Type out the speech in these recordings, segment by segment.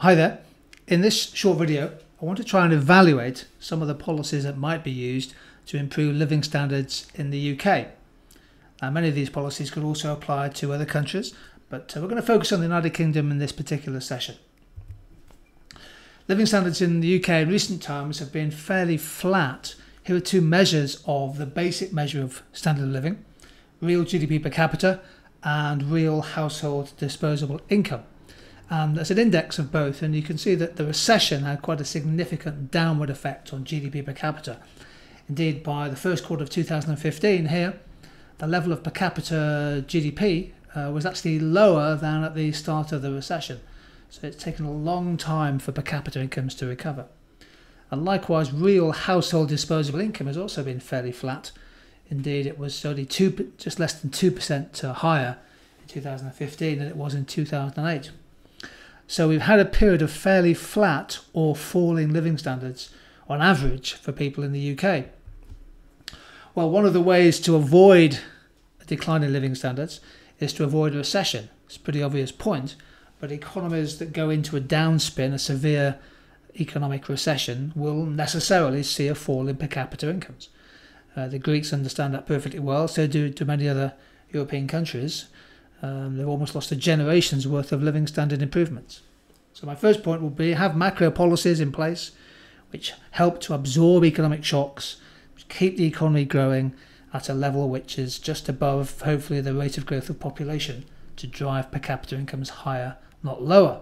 Hi there. In this short video, I want to try and evaluate some of the policies that might be used to improve living standards in the UK. Now, many of these policies could also apply to other countries, but uh, we're going to focus on the United Kingdom in this particular session. Living standards in the UK in recent times have been fairly flat. Here are two measures of the basic measure of standard of living real GDP per capita and real household disposable income. And there's an index of both, and you can see that the recession had quite a significant downward effect on GDP per capita. Indeed, by the first quarter of 2015, here, the level of per capita GDP uh, was actually lower than at the start of the recession. So it's taken a long time for per capita incomes to recover. And likewise, real household disposable income has also been fairly flat. Indeed, it was only two, just less than 2% uh, higher in 2015 than it was in 2008. So we've had a period of fairly flat or falling living standards on average for people in the UK. Well, one of the ways to avoid a decline in living standards is to avoid a recession. It's a pretty obvious point, but economies that go into a downspin, a severe economic recession, will necessarily see a fall in per capita incomes. Uh, the Greeks understand that perfectly well, so do, do many other European countries. Um, they've almost lost a generation's worth of living standard improvements. So my first point will be have macro policies in place which help to absorb economic shocks, keep the economy growing at a level which is just above, hopefully, the rate of growth of population to drive per capita incomes higher, not lower.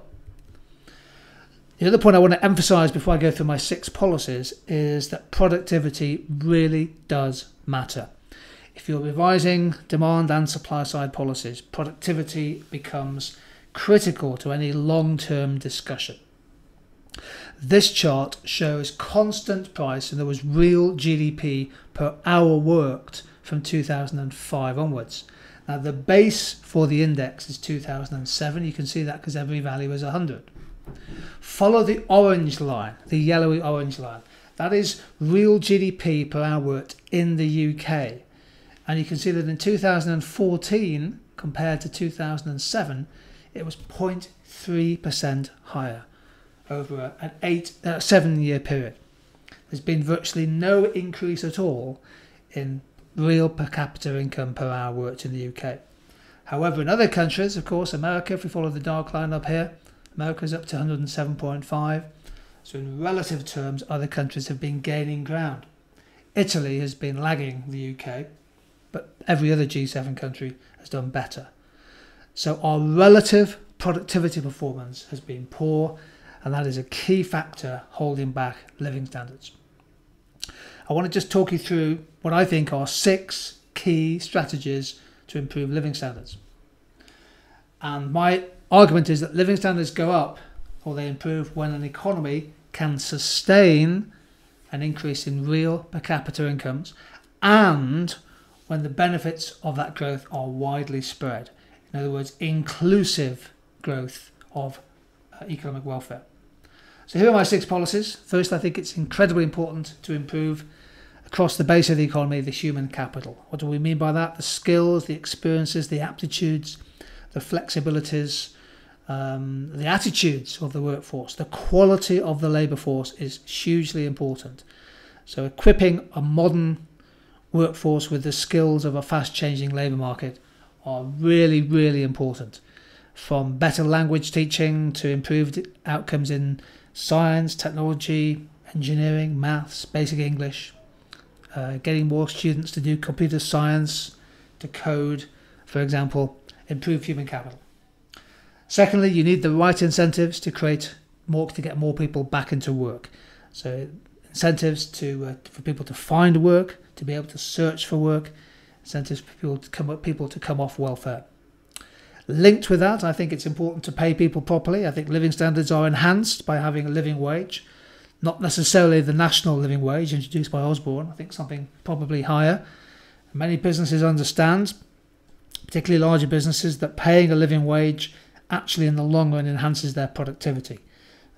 The other point I want to emphasize before I go through my six policies is that productivity really does matter. If you're revising demand and supply side policies, productivity becomes critical to any long term discussion. This chart shows constant price, and there was real GDP per hour worked from 2005 onwards. Now, the base for the index is 2007. You can see that because every value is 100. Follow the orange line, the yellowy orange line. That is real GDP per hour worked in the UK. And you can see that in 2014 compared to 2007, it was 0.3% higher over an eight, uh, seven year period. There's been virtually no increase at all in real per capita income per hour worked in the UK. However, in other countries, of course, America, if we follow the dark line up here, America's up to 107.5. So, in relative terms, other countries have been gaining ground. Italy has been lagging the UK, but every other G7 country has done better. So, our relative productivity performance has been poor, and that is a key factor holding back living standards. I want to just talk you through what I think are six key strategies to improve living standards. And my argument is that living standards go up or they improve when an economy can sustain an increase in real per capita incomes and when the benefits of that growth are widely spread. In other words, inclusive growth of uh, economic welfare. So here are my six policies. First, I think it's incredibly important to improve across the base of the economy the human capital. What do we mean by that? The skills, the experiences, the aptitudes, the flexibilities, um, the attitudes of the workforce, the quality of the labour force is hugely important. So, equipping a modern workforce with the skills of a fast changing labour market are really, really important. From better language teaching to improved outcomes in science, technology, engineering, maths, basic English, uh, getting more students to do computer science, to code, for example, improve human capital. Secondly, you need the right incentives to create more to get more people back into work. So incentives to uh, for people to find work, to be able to search for work, incentives for people to come people to come off welfare. Linked with that, I think it's important to pay people properly. I think living standards are enhanced by having a living wage, not necessarily the national living wage introduced by Osborne. I think something probably higher. Many businesses understand, particularly larger businesses, that paying a living wage actually in the long run enhances their productivity.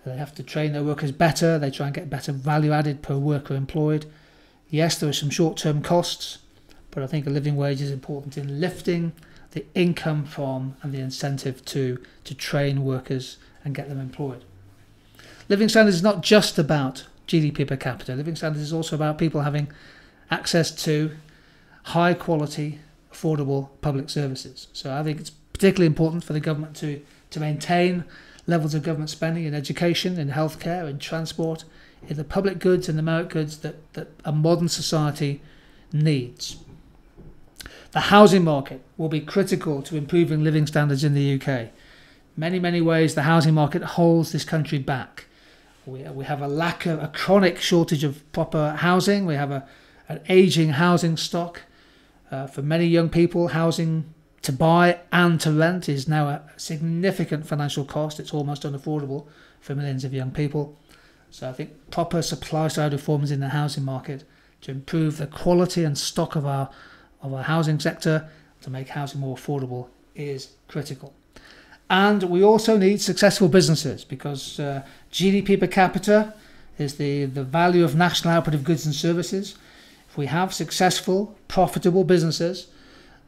They have to train their workers better, they try and get better value added per worker employed. Yes, there are some short term costs, but I think a living wage is important in lifting the income from and the incentive to to train workers and get them employed. living standards is not just about GDP per capita. Living standards is also about people having access to high quality, affordable public services. So I think it's particularly important for the government to, to maintain levels of government spending in education, in healthcare, in transport, the public goods and the merit goods that, that a modern society needs. The housing market will be critical to improving living standards in the UK. Many, many ways, the housing market holds this country back. We, we have a lack of a chronic shortage of proper housing. We have a, an aging housing stock. Uh, for many young people, housing to buy and to rent is now a significant financial cost. It's almost unaffordable for millions of young people. So I think proper supply side reforms in the housing market to improve the quality and stock of our of our housing sector to make housing more affordable is critical. And we also need successful businesses because uh, GDP per capita is the, the value of national output of goods and services. If we have successful, profitable businesses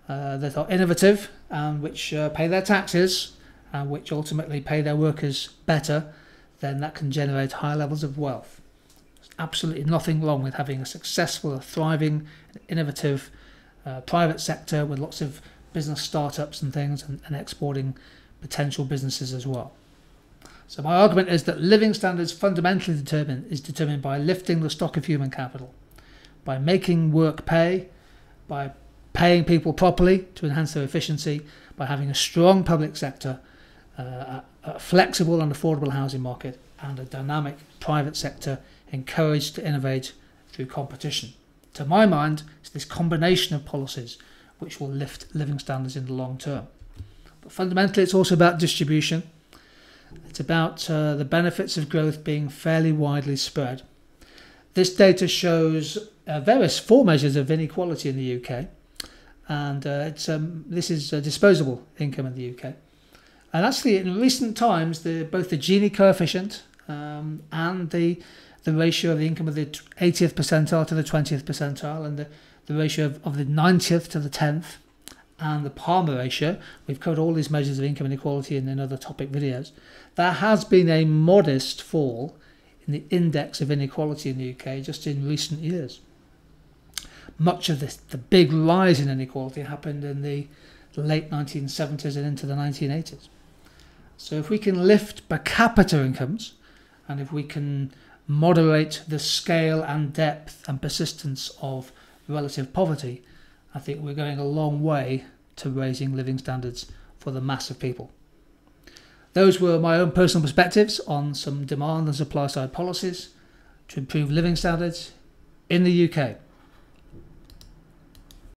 uh, that are innovative and which uh, pay their taxes and which ultimately pay their workers better, then that can generate high levels of wealth. There's absolutely nothing wrong with having a successful, a thriving, innovative uh, private sector with lots of business startups and things and, and exporting potential businesses as well. So my argument is that living standards fundamentally determined is determined by lifting the stock of human capital, by making work pay, by paying people properly to enhance their efficiency, by having a strong public sector, uh, a flexible and affordable housing market, and a dynamic private sector encouraged to innovate through competition. To my mind, it's this combination of policies which will lift living standards in the long term. But fundamentally, it's also about distribution. It's about uh, the benefits of growth being fairly widely spread. This data shows uh, various four measures of inequality in the UK, and uh, it's um, this is disposable income in the UK. And actually, in recent times, the, both the Gini coefficient um, and the the ratio of the income of the 80th percentile to the 20th percentile, and the, the ratio of, of the 90th to the 10th, and the Palma ratio. We've covered all these measures of income inequality in, in other topic videos. There has been a modest fall in the index of inequality in the UK just in recent years. Much of this, the big rise in inequality happened in the late 1970s and into the 1980s. So if we can lift per capita incomes, and if we can moderate the scale and depth and persistence of relative poverty, I think we're going a long way to raising living standards for the mass of people. Those were my own personal perspectives on some demand and supply side policies to improve living standards in the UK.